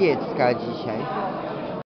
Mazowiecka dzisiaj.